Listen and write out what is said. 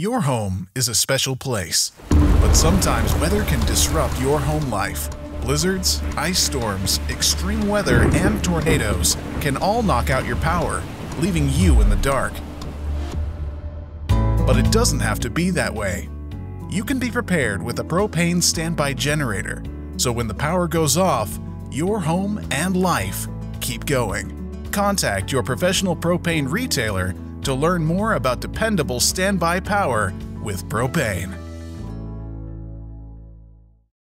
Your home is a special place, but sometimes weather can disrupt your home life. Blizzards, ice storms, extreme weather, and tornadoes can all knock out your power, leaving you in the dark. But it doesn't have to be that way. You can be prepared with a propane standby generator, so when the power goes off, your home and life keep going. Contact your professional propane retailer to learn more about dependable standby power with propane.